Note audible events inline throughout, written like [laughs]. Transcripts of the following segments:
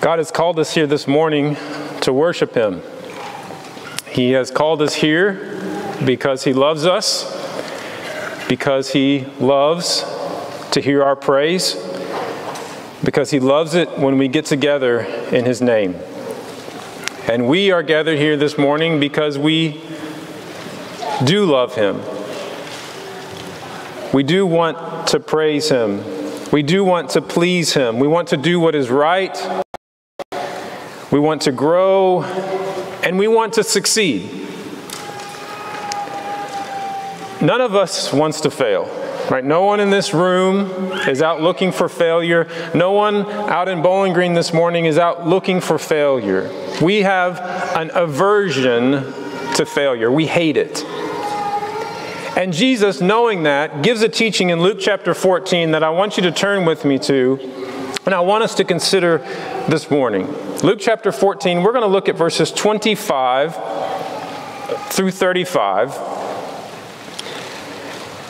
God has called us here this morning to worship Him. He has called us here because He loves us, because He loves to hear our praise, because He loves it when we get together in His name. And we are gathered here this morning because we do love Him. We do want to praise Him. We do want to please Him. We want to do what is right. We want to grow and we want to succeed. None of us wants to fail, right? No one in this room is out looking for failure. No one out in Bowling Green this morning is out looking for failure. We have an aversion to failure, we hate it. And Jesus, knowing that, gives a teaching in Luke chapter 14 that I want you to turn with me to and I want us to consider this morning. Luke chapter 14, we're going to look at verses 25 through 35.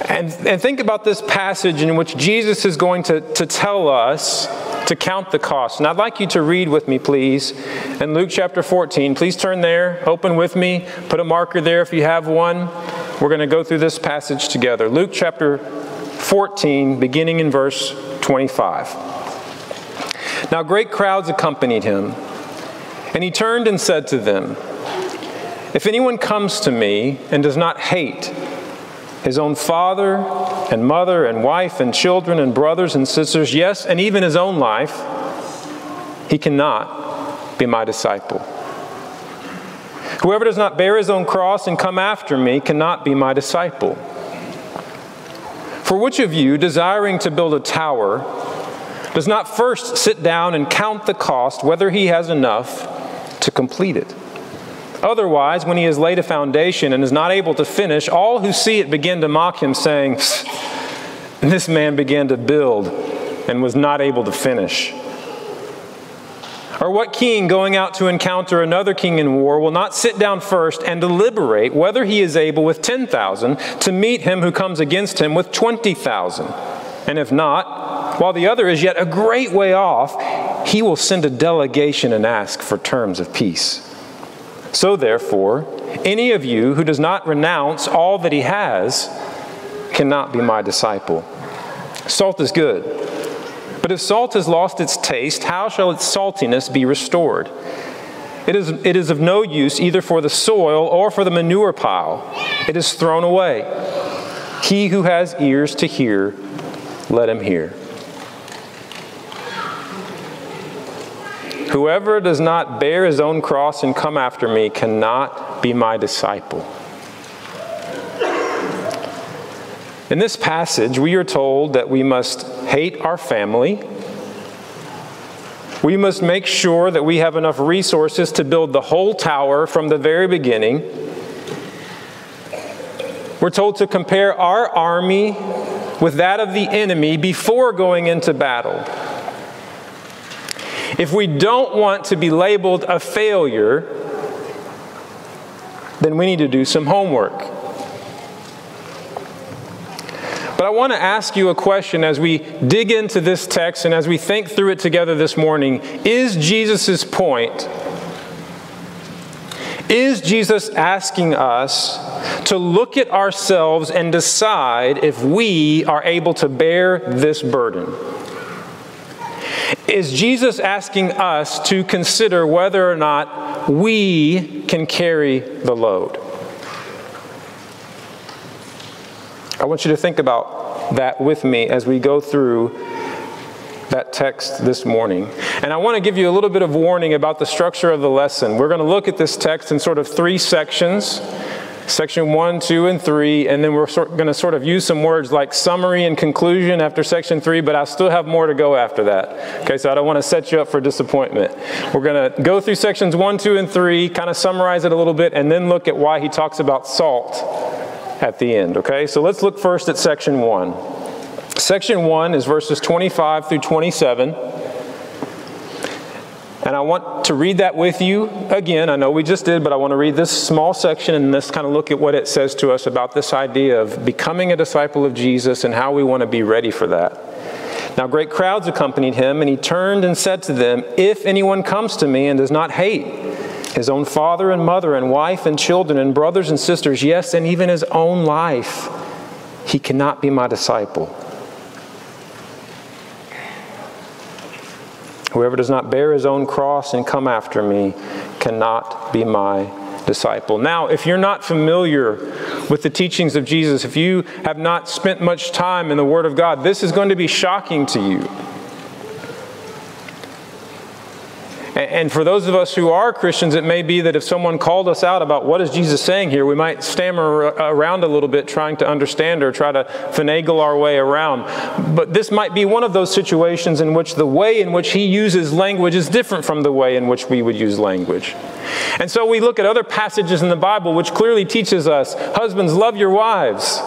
And, and think about this passage in which Jesus is going to, to tell us to count the cost. And I'd like you to read with me, please, in Luke chapter 14. Please turn there, open with me, put a marker there if you have one. We're going to go through this passage together. Luke chapter 14, beginning in verse 25. Now great crowds accompanied him. And he turned and said to them, If anyone comes to me and does not hate his own father and mother and wife and children and brothers and sisters, yes, and even his own life, he cannot be my disciple. Whoever does not bear his own cross and come after me cannot be my disciple. For which of you, desiring to build a tower, does not first sit down and count the cost, whether he has enough to complete it. Otherwise, when he has laid a foundation and is not able to finish, all who see it begin to mock him, saying, This man began to build and was not able to finish. Or what king going out to encounter another king in war will not sit down first and deliberate whether he is able with 10,000 to meet him who comes against him with 20,000? And if not, while the other is yet a great way off, he will send a delegation and ask for terms of peace. So, therefore, any of you who does not renounce all that he has cannot be my disciple. Salt is good, but if salt has lost its taste, how shall its saltiness be restored? It is, it is of no use either for the soil or for the manure pile. It is thrown away. He who has ears to hear, let him hear. Whoever does not bear his own cross and come after me cannot be my disciple. In this passage, we are told that we must hate our family. We must make sure that we have enough resources to build the whole tower from the very beginning. We're told to compare our army with that of the enemy before going into battle. If we don't want to be labeled a failure, then we need to do some homework. But I want to ask you a question as we dig into this text and as we think through it together this morning. Is Jesus' point, is Jesus asking us to look at ourselves and decide if we are able to bear this burden? Is Jesus asking us to consider whether or not we can carry the load. I want you to think about that with me as we go through that text this morning. And I want to give you a little bit of warning about the structure of the lesson. We're going to look at this text in sort of three sections section one, two, and three, and then we're sort, going to sort of use some words like summary and conclusion after section three, but I still have more to go after that. Okay, so I don't want to set you up for disappointment. We're going to go through sections one, two, and three, kind of summarize it a little bit, and then look at why he talks about salt at the end. Okay, so let's look first at section one. Section one is verses 25 through 27. And I want to read that with you again. I know we just did, but I want to read this small section and this kind of look at what it says to us about this idea of becoming a disciple of Jesus and how we want to be ready for that. Now great crowds accompanied him, and he turned and said to them, If anyone comes to me and does not hate his own father and mother and wife and children and brothers and sisters, yes, and even his own life, he cannot be my disciple. Whoever does not bear his own cross and come after me cannot be my disciple. Now, if you're not familiar with the teachings of Jesus, if you have not spent much time in the Word of God, this is going to be shocking to you. And for those of us who are Christians, it may be that if someone called us out about what is Jesus saying here, we might stammer around a little bit trying to understand or try to finagle our way around. But this might be one of those situations in which the way in which he uses language is different from the way in which we would use language. And so we look at other passages in the Bible which clearly teaches us, husbands, love your wives.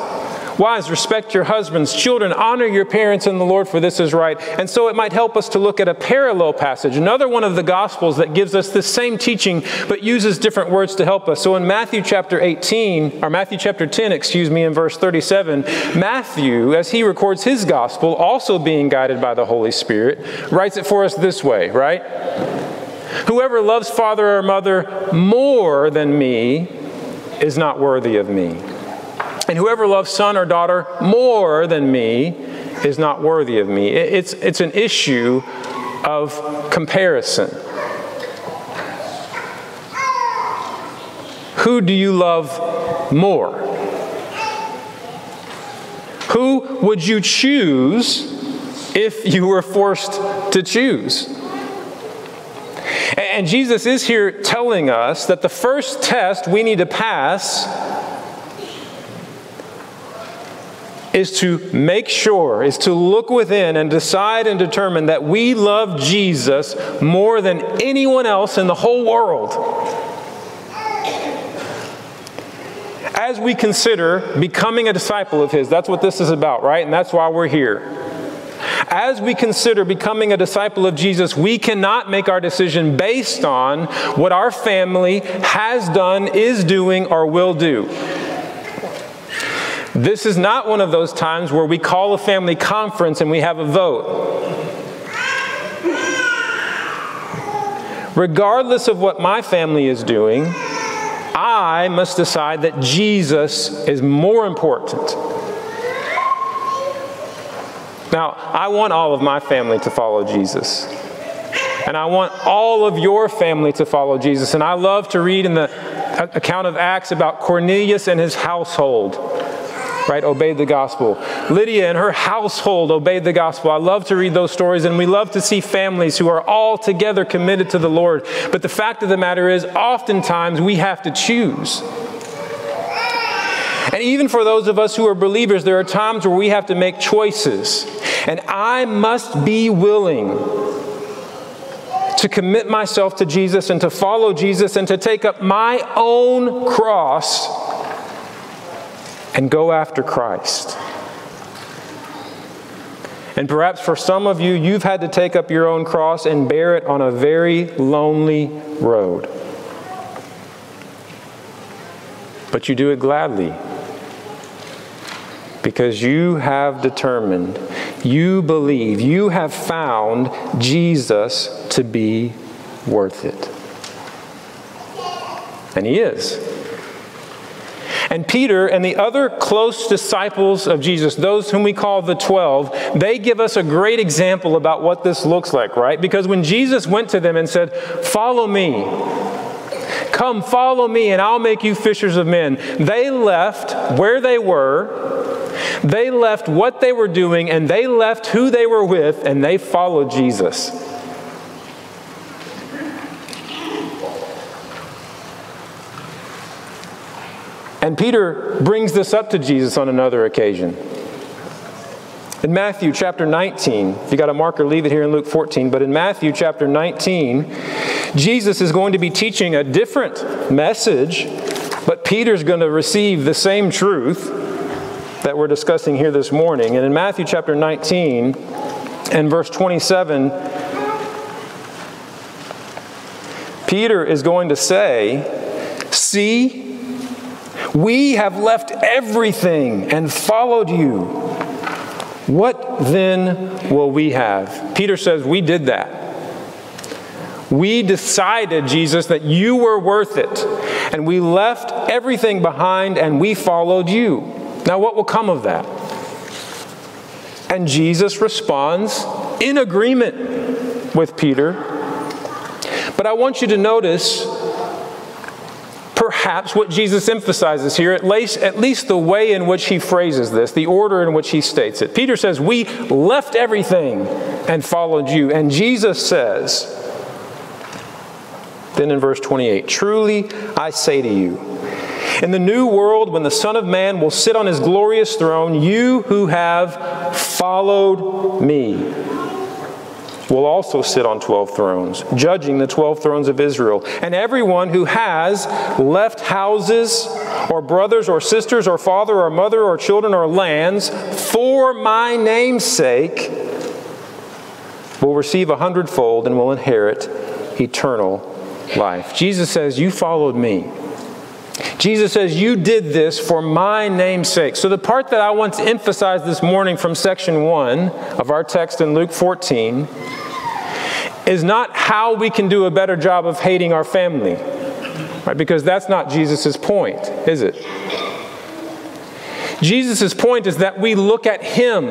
Wives, respect your husbands. Children, honor your parents in the Lord, for this is right. And so it might help us to look at a parallel passage, another one of the Gospels that gives us the same teaching, but uses different words to help us. So in Matthew chapter 18, or Matthew chapter 10, excuse me, in verse 37, Matthew, as he records his Gospel, also being guided by the Holy Spirit, writes it for us this way, right? Whoever loves father or mother more than me is not worthy of me. And whoever loves son or daughter more than me is not worthy of me. It's, it's an issue of comparison. Who do you love more? Who would you choose if you were forced to choose? And Jesus is here telling us that the first test we need to pass is to make sure, is to look within and decide and determine that we love Jesus more than anyone else in the whole world. As we consider becoming a disciple of His, that's what this is about, right? And that's why we're here. As we consider becoming a disciple of Jesus, we cannot make our decision based on what our family has done, is doing, or will do. This is not one of those times where we call a family conference and we have a vote. Regardless of what my family is doing, I must decide that Jesus is more important. Now, I want all of my family to follow Jesus. And I want all of your family to follow Jesus. And I love to read in the account of Acts about Cornelius and his household right, obeyed the gospel. Lydia and her household obeyed the gospel. I love to read those stories, and we love to see families who are all together committed to the Lord. But the fact of the matter is, oftentimes we have to choose. And even for those of us who are believers, there are times where we have to make choices. And I must be willing to commit myself to Jesus and to follow Jesus and to take up my own cross and go after Christ. And perhaps for some of you, you've had to take up your own cross and bear it on a very lonely road. But you do it gladly because you have determined, you believe, you have found Jesus to be worth it. And He is. And Peter and the other close disciples of Jesus, those whom we call the 12, they give us a great example about what this looks like, right? Because when Jesus went to them and said, Follow me, come follow me, and I'll make you fishers of men, they left where they were, they left what they were doing, and they left who they were with, and they followed Jesus. And Peter brings this up to Jesus on another occasion. In Matthew chapter 19, if you got a marker, leave it here in Luke 14. But in Matthew chapter 19, Jesus is going to be teaching a different message, but Peter's going to receive the same truth that we're discussing here this morning. And in Matthew chapter 19 and verse 27, Peter is going to say, See, we have left everything and followed you. What then will we have? Peter says, We did that. We decided, Jesus, that you were worth it. And we left everything behind and we followed you. Now, what will come of that? And Jesus responds in agreement with Peter. But I want you to notice perhaps what Jesus emphasizes here, at least, at least the way in which he phrases this, the order in which he states it. Peter says, We left everything and followed you. And Jesus says, then in verse 28, Truly I say to you, in the new world, when the Son of Man will sit on his glorious throne, you who have followed me will also sit on 12 thrones, judging the 12 thrones of Israel. And everyone who has left houses, or brothers, or sisters, or father, or mother, or children, or lands, for my name's sake, will receive a hundredfold and will inherit eternal life. Jesus says, You followed me. Jesus says, You did this for my name's sake. So, the part that I want to emphasize this morning from section one of our text in Luke 14 is not how we can do a better job of hating our family, right? Because that's not Jesus' point, is it? Jesus' point is that we look at Him,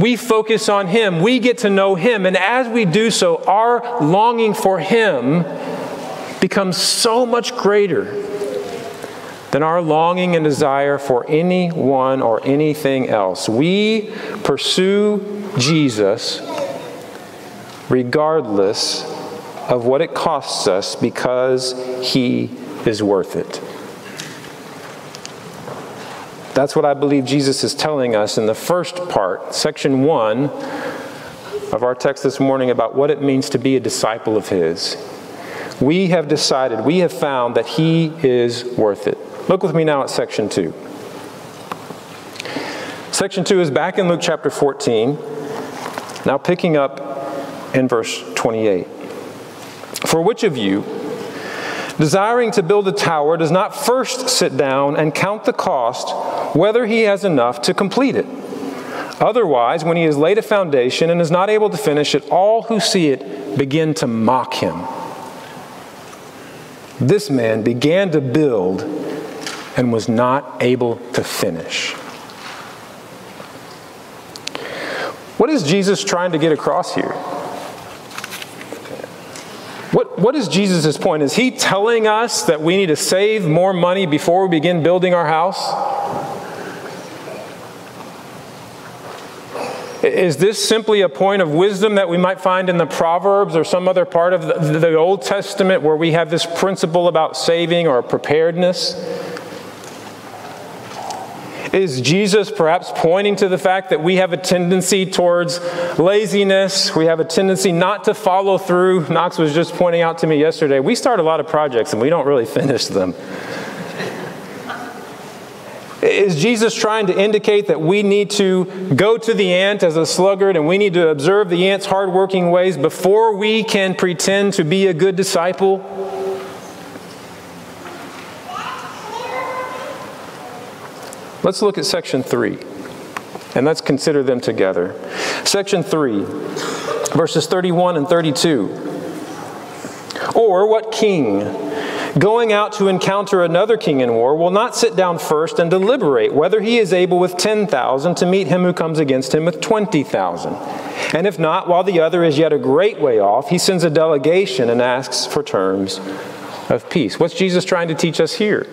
we focus on Him, we get to know Him, and as we do so, our longing for Him becomes so much greater than our longing and desire for anyone or anything else. We pursue Jesus regardless of what it costs us because he is worth it. That's what I believe Jesus is telling us in the first part, section one of our text this morning, about what it means to be a disciple of his. We have decided, we have found that he is worth it. Look with me now at section 2. Section 2 is back in Luke chapter 14, now picking up in verse 28. For which of you, desiring to build a tower, does not first sit down and count the cost, whether he has enough to complete it? Otherwise, when he has laid a foundation and is not able to finish it, all who see it begin to mock him. This man began to build and was not able to finish. What is Jesus trying to get across here? What, what is Jesus' point? Is he telling us that we need to save more money before we begin building our house? Is this simply a point of wisdom that we might find in the Proverbs or some other part of the, the Old Testament where we have this principle about saving or preparedness? Is Jesus perhaps pointing to the fact that we have a tendency towards laziness? We have a tendency not to follow through. Knox was just pointing out to me yesterday we start a lot of projects and we don't really [laughs] finish them. Is Jesus trying to indicate that we need to go to the ant as a sluggard and we need to observe the ant's hardworking ways before we can pretend to be a good disciple? Let's look at section 3, and let's consider them together. Section 3, verses 31 and 32. Or what king, going out to encounter another king in war, will not sit down first and deliberate whether he is able with 10,000 to meet him who comes against him with 20,000? And if not, while the other is yet a great way off, he sends a delegation and asks for terms of peace. What's Jesus trying to teach us here?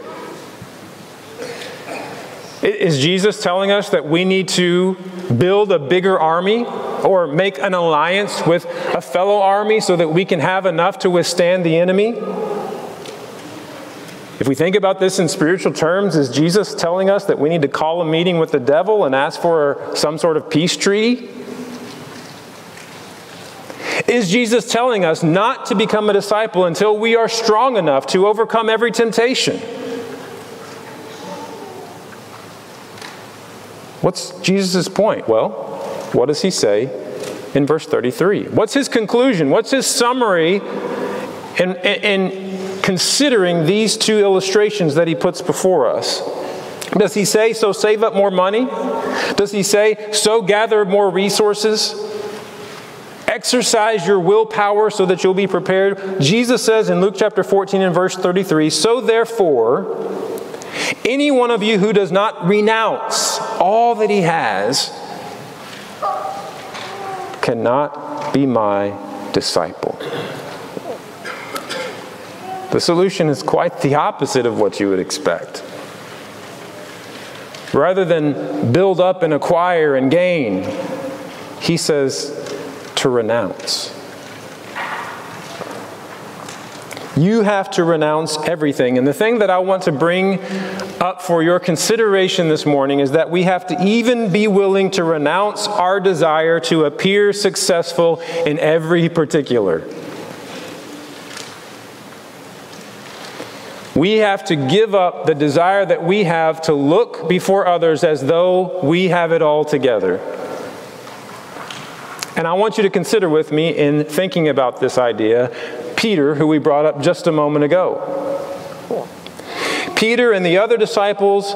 Is Jesus telling us that we need to build a bigger army or make an alliance with a fellow army so that we can have enough to withstand the enemy? If we think about this in spiritual terms, is Jesus telling us that we need to call a meeting with the devil and ask for some sort of peace treaty? Is Jesus telling us not to become a disciple until we are strong enough to overcome every temptation? What's Jesus' point? Well, what does he say in verse 33? What's his conclusion? What's his summary in, in, in considering these two illustrations that he puts before us? Does he say, so save up more money? Does he say, so gather more resources? Exercise your willpower so that you'll be prepared. Jesus says in Luke chapter 14 and verse 33 So therefore, any one of you who does not renounce all that he has cannot be my disciple. The solution is quite the opposite of what you would expect. Rather than build up and acquire and gain, he says to renounce. You have to renounce everything. And the thing that I want to bring up for your consideration this morning is that we have to even be willing to renounce our desire to appear successful in every particular. We have to give up the desire that we have to look before others as though we have it all together. And I want you to consider with me in thinking about this idea Peter, who we brought up just a moment ago. Peter and the other disciples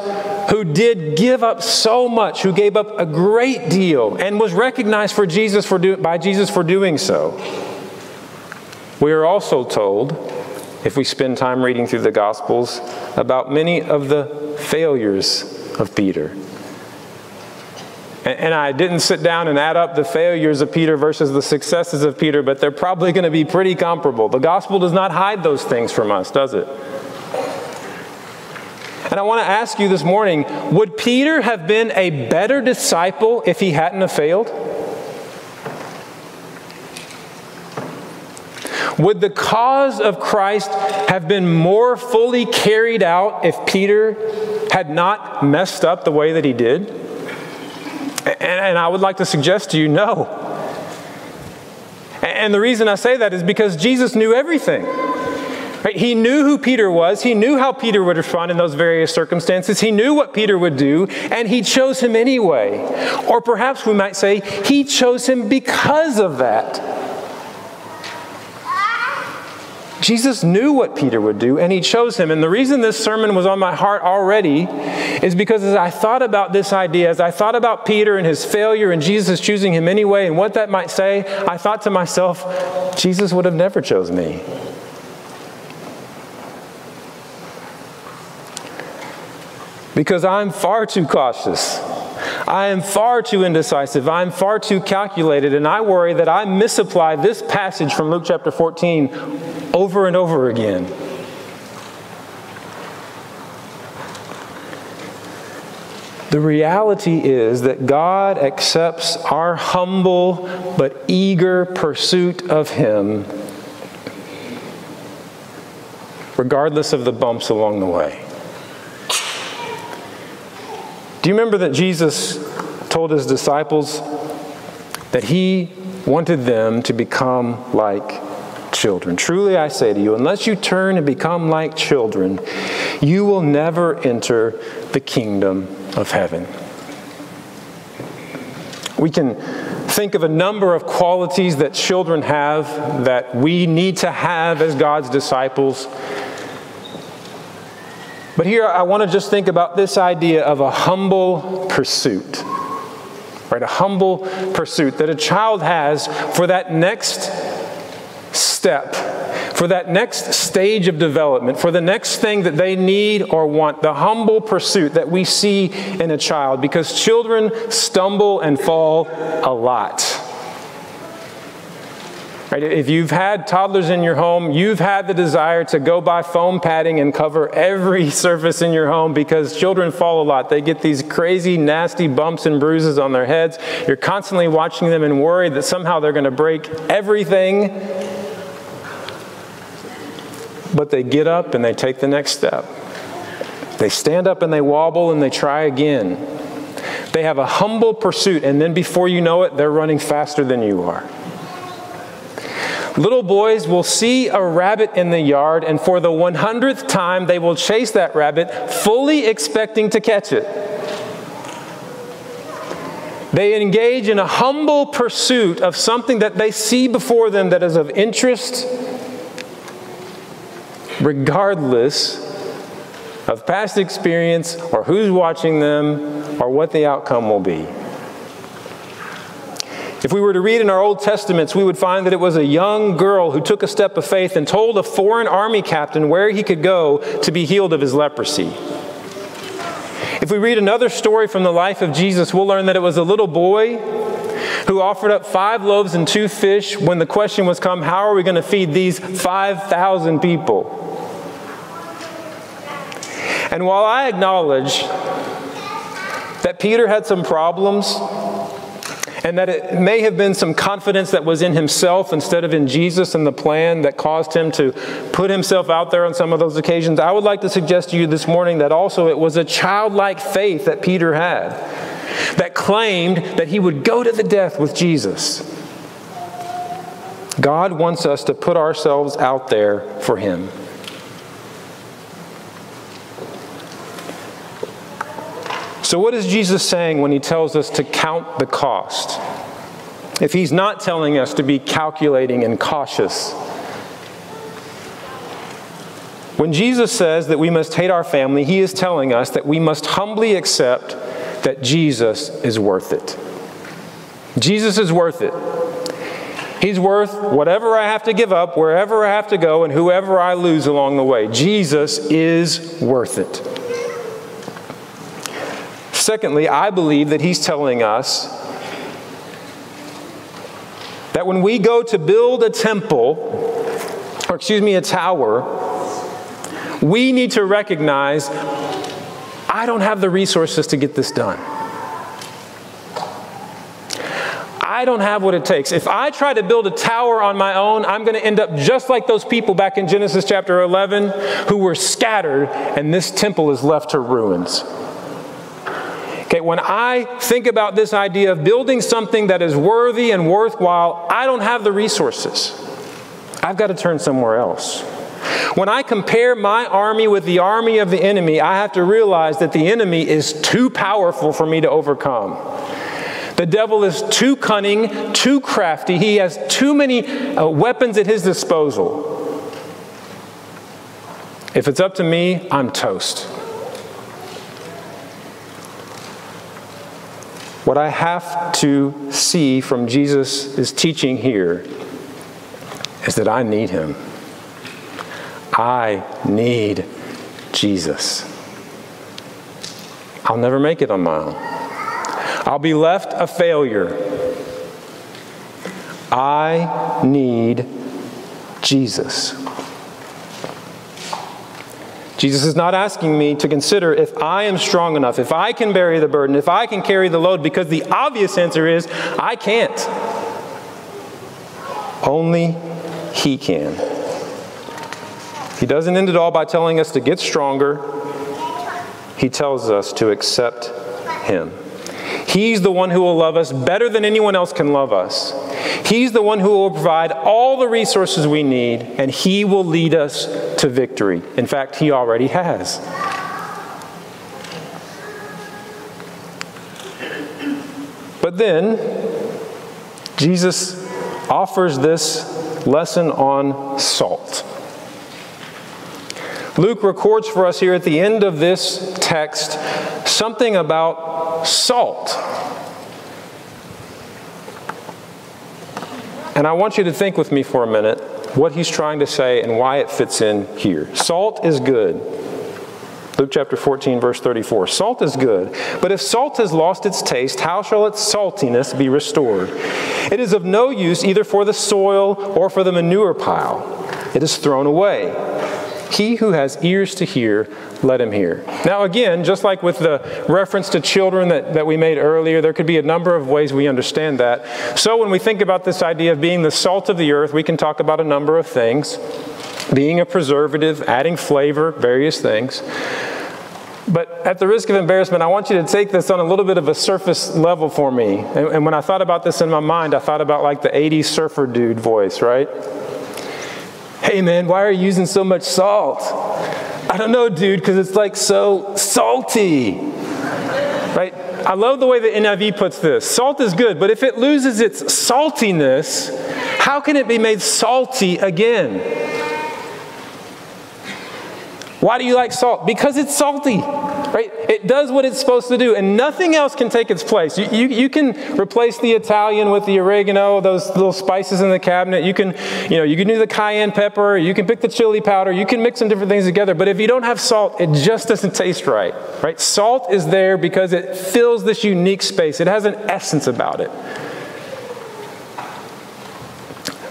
who did give up so much, who gave up a great deal, and was recognized for Jesus for do, by Jesus for doing so. We are also told, if we spend time reading through the Gospels, about many of the failures of Peter. And I didn't sit down and add up the failures of Peter versus the successes of Peter, but they're probably going to be pretty comparable. The gospel does not hide those things from us, does it? And I want to ask you this morning would Peter have been a better disciple if he hadn't have failed? Would the cause of Christ have been more fully carried out if Peter had not messed up the way that he did? And, and I would like to suggest to you no. And the reason I say that is because Jesus knew everything. He knew who Peter was. He knew how Peter would respond in those various circumstances. He knew what Peter would do, and he chose him anyway. Or perhaps we might say, he chose him because of that. Jesus knew what Peter would do, and he chose him. And the reason this sermon was on my heart already is because as I thought about this idea, as I thought about Peter and his failure and Jesus choosing him anyway and what that might say, I thought to myself, Jesus would have never chose me. Because I'm far too cautious. I am far too indecisive. I'm far too calculated, and I worry that I misapply this passage from Luke chapter 14 over and over again. The reality is that God accepts our humble but eager pursuit of Him, regardless of the bumps along the way. Do you remember that Jesus told his disciples that he wanted them to become like children? Truly, I say to you, unless you turn and become like children, you will never enter the kingdom of heaven. We can think of a number of qualities that children have that we need to have as God's disciples. But here I want to just think about this idea of a humble pursuit. Right? A humble pursuit that a child has for that next step, for that next stage of development, for the next thing that they need or want, the humble pursuit that we see in a child, because children stumble and fall a lot. Right? If you've had toddlers in your home, you've had the desire to go buy foam padding and cover every [laughs] surface in your home because children fall a lot. They get these crazy, nasty bumps and bruises on their heads. You're constantly watching them and worried that somehow they're going to break everything. But they get up and they take the next step. They stand up and they wobble and they try again. They have a humble pursuit, and then before you know it, they're running faster than you are. Little boys will see a rabbit in the yard, and for the 100th time, they will chase that rabbit, fully expecting to catch it. They engage in a humble pursuit of something that they see before them that is of interest, regardless of past experience or who's watching them or what the outcome will be. If we were to read in our Old Testaments, we would find that it was a young girl who took a step of faith and told a foreign army captain where he could go to be healed of his leprosy. If we read another story from the life of Jesus, we'll learn that it was a little boy who offered up five loaves and two fish when the question was come, how are we going to feed these 5,000 people? And while I acknowledge that Peter had some problems and that it may have been some confidence that was in himself instead of in Jesus and the plan that caused him to put himself out there on some of those occasions, I would like to suggest to you this morning that also it was a childlike faith that Peter had that claimed that he would go to the death with Jesus. God wants us to put ourselves out there for him. So, what is Jesus saying when he tells us to count the cost? If he's not telling us to be calculating and cautious. When Jesus says that we must hate our family, he is telling us that we must humbly accept that Jesus is worth it. Jesus is worth it. He's worth whatever I have to give up, wherever I have to go, and whoever I lose along the way. Jesus is worth it. Secondly, I believe that he's telling us that when we go to build a temple, or excuse me, a tower, we need to recognize I don't have the resources to get this done. I don't have what it takes. If I try to build a tower on my own, I'm going to end up just like those people back in Genesis chapter 11 who were scattered, and this temple is left to ruins. When I think about this idea of building something that is worthy and worthwhile, I don't have the resources. I've got to turn somewhere else. When I compare my army with the army of the enemy, I have to realize that the enemy is too powerful for me to overcome. The devil is too cunning, too crafty. He has too many uh, weapons at his disposal. If it's up to me, I'm toast. What I have to see from Jesus' is teaching here is that I need him. I need Jesus. I'll never make it on my own. I'll be left a failure. I need Jesus. Jesus is not asking me to consider if I am strong enough, if I can bear the burden, if I can carry the load, because the obvious answer is I can't. Only He can. He doesn't end it all by telling us to get stronger, He tells us to accept Him. He's the one who will love us better than anyone else can love us. He's the one who will provide all the resources we need, and He will lead us to victory. In fact, He already has. But then, Jesus offers this lesson on salt. Luke records for us here at the end of this text something about salt. And I want you to think with me for a minute what he's trying to say and why it fits in here. Salt is good. Luke chapter 14, verse 34. Salt is good, but if salt has lost its taste, how shall its saltiness be restored? It is of no use either for the soil or for the manure pile. It is thrown away. He who has ears to hear, let him hear. Now, again, just like with the reference to children that, that we made earlier, there could be a number of ways we understand that. So, when we think about this idea of being the salt of the earth, we can talk about a number of things being a preservative, adding flavor, various things. But at the risk of embarrassment, I want you to take this on a little bit of a surface level for me. And, and when I thought about this in my mind, I thought about like the 80s surfer dude voice, right? Hey man, why are you using so much salt? I don't know, dude, because it's like so salty. Right? I love the way the NIV puts this. Salt is good, but if it loses its saltiness, how can it be made salty again? Why do you like salt? Because it's salty, right? It does what it's supposed to do, and nothing else can take its place. You, you, you can replace the Italian with the oregano, those little spices in the cabinet. You can, you know, you can do the cayenne pepper. You can pick the chili powder. You can mix some different things together. But if you don't have salt, it just doesn't taste right, right? Salt is there because it fills this unique space. It has an essence about it.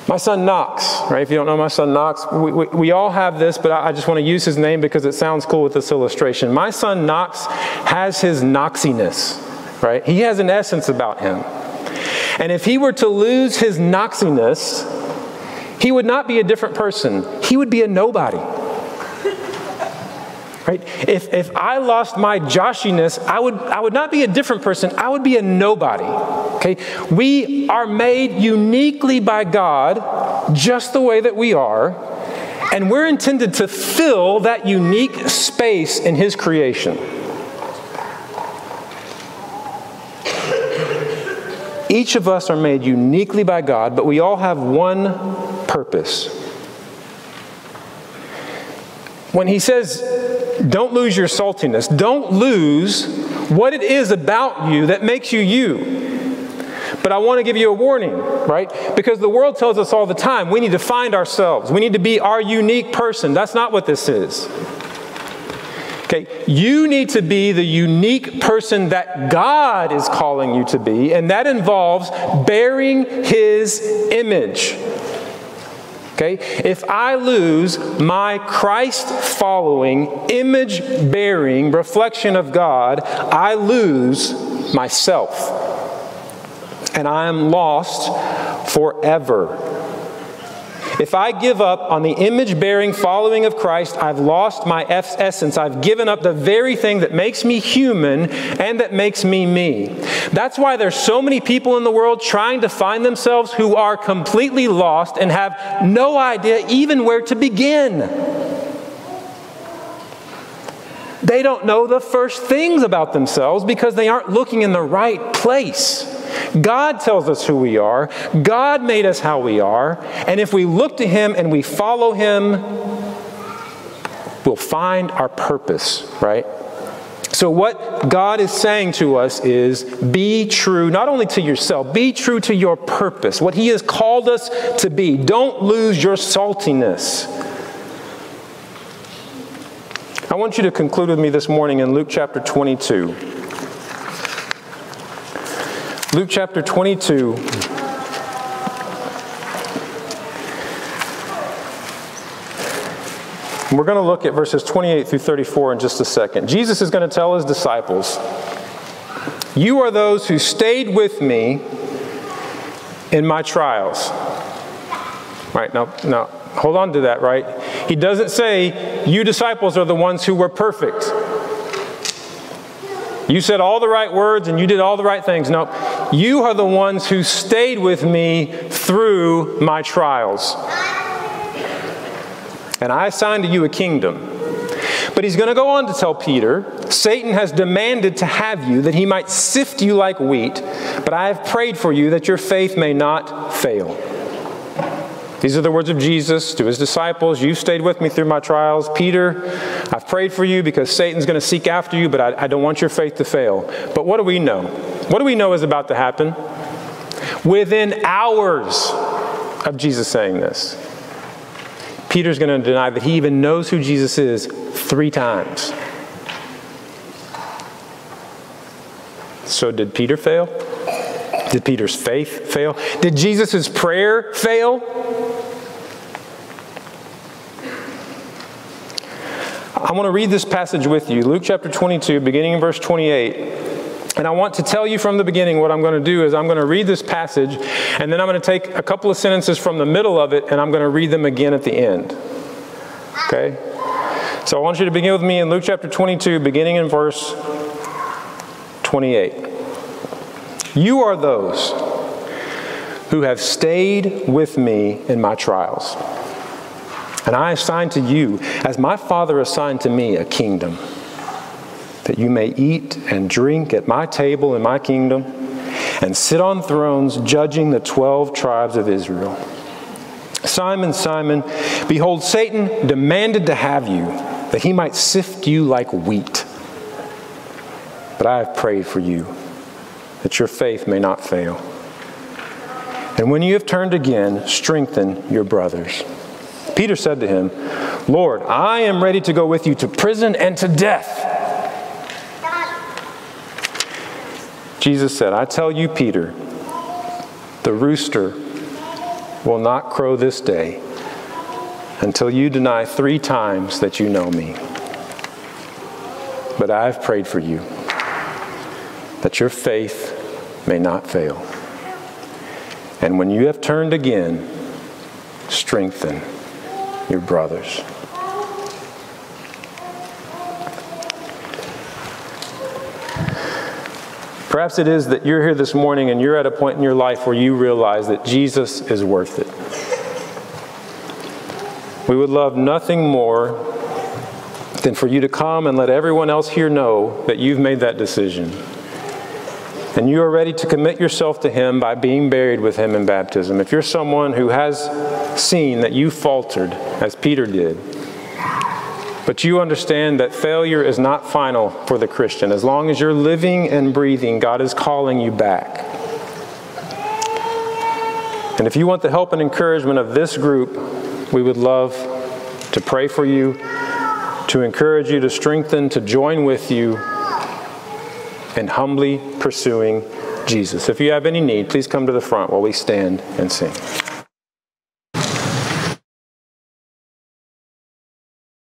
My son Knox, right? If you don't know my son Knox, we, we, we all have this, but I, I just want to use his name because it sounds cool with this illustration. My son Knox has his Knoxiness, right? He has an essence about him. And if he were to lose his Knoxiness, he would not be a different person. He would be a nobody. [laughs] Right? If, if I lost my Joshiness, I would, I would not be a different person. I would be a nobody. Okay? We are made uniquely by God just the way that we are, and we're intended to fill that unique space in His creation. Each of us are made uniquely by God, but we all have one purpose. When He says, don't lose your saltiness. Don't lose what it is about you that makes you you. But I want to give you a warning, right? Because the world tells us all the time we need to find ourselves. We need to be our unique person. That's not what this is. Okay, you need to be the unique person that God is calling you to be, and that involves bearing His image. Okay? If I lose my Christ following, image bearing reflection of God, I lose myself. And I am lost forever. If I give up on the image bearing following of Christ, I've lost my essence. I've given up the very thing that makes me human and that makes me me. That's why there's so many people in the world trying to find themselves who are completely lost and have no idea even where to begin. They don't know the first things about themselves because they aren't looking in the right place. God tells us who we are. God made us how we are. And if we look to Him and we follow Him, we'll find our purpose, right? So, what God is saying to us is be true not only to yourself, be true to your purpose, what He has called us to be. Don't lose your saltiness. I want you to conclude with me this morning in Luke chapter 22. Luke chapter 22. We're going to look at verses 28 through 34 in just a second. Jesus is going to tell his disciples, You are those who stayed with me in my trials. Right, now, now hold on to that, right? He doesn't say, You disciples are the ones who were perfect. You said all the right words and you did all the right things. No, you are the ones who stayed with me through my trials. And I assigned to you a kingdom. But he's going to go on to tell Peter Satan has demanded to have you that he might sift you like wheat, but I have prayed for you that your faith may not fail. These are the words of Jesus to his disciples. You stayed with me through my trials. Peter, I've prayed for you because Satan's going to seek after you, but I, I don't want your faith to fail. But what do we know? What do we know is about to happen? Within hours of Jesus saying this, Peter's going to deny that he even knows who Jesus is three times. So, did Peter fail? Did Peter's faith fail? Did Jesus' prayer fail? Want to read this passage with you Luke chapter 22, beginning in verse 28. And I want to tell you from the beginning what I'm going to do is I'm going to read this passage, and then I'm going to take a couple of sentences from the middle of it, and I'm going to read them again at the end. Okay? So I want you to begin with me in Luke chapter 22, beginning in verse 28. You are those who have stayed with me in my trials. And I assign to you, as my Father assigned to me, a kingdom, that you may eat and drink at my table in my kingdom, and sit on thrones judging the twelve tribes of Israel. Simon, Simon, behold, Satan demanded to have you that he might sift you like wheat. But I have prayed for you that your faith may not fail. And when you have turned again, strengthen your brothers. Peter said to him, Lord, I am ready to go with you to prison and to death. Jesus said, I tell you, Peter, the rooster will not crow this day until you deny three times that you know me. But I have prayed for you that your faith may not fail. And when you have turned again, strengthen your brothers. Perhaps it is that you're here this morning and you're at a point in your life where you realize that Jesus is worth it. We would love nothing more than for you to come and let everyone else here know that you've made that decision. And you are ready to commit yourself to Him by being buried with Him in baptism. If you're someone who has seen that you faltered, as Peter did, but you understand that failure is not final for the Christian. As long as you're living and breathing, God is calling you back. And if you want the help and encouragement of this group, we would love to pray for you, to encourage you, to strengthen, to join with you in humbly pursuing Jesus. If you have any need, please come to the front while we stand and sing.